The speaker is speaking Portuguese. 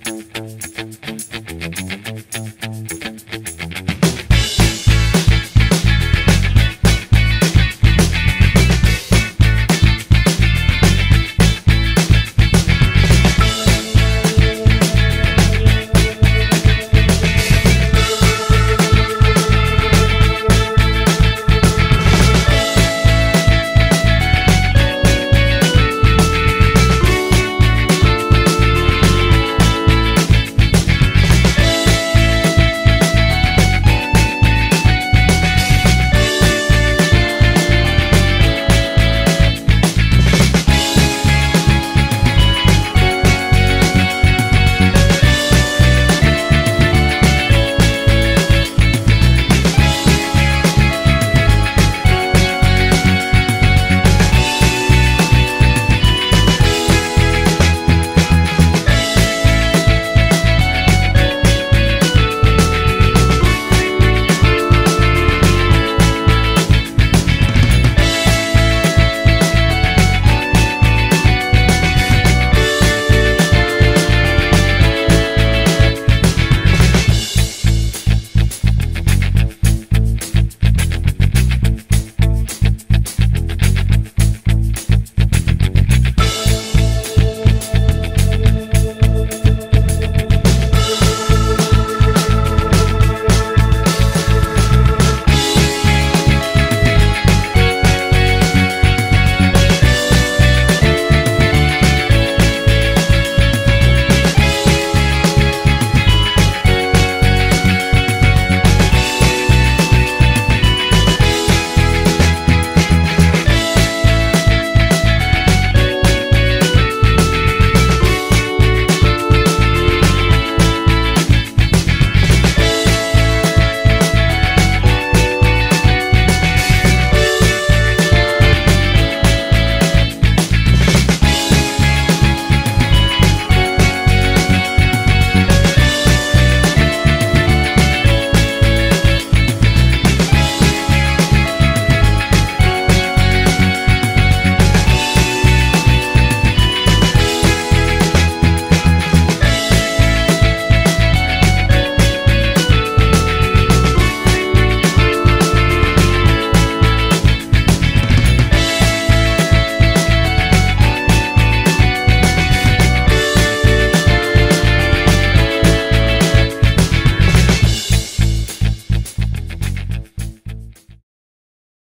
Música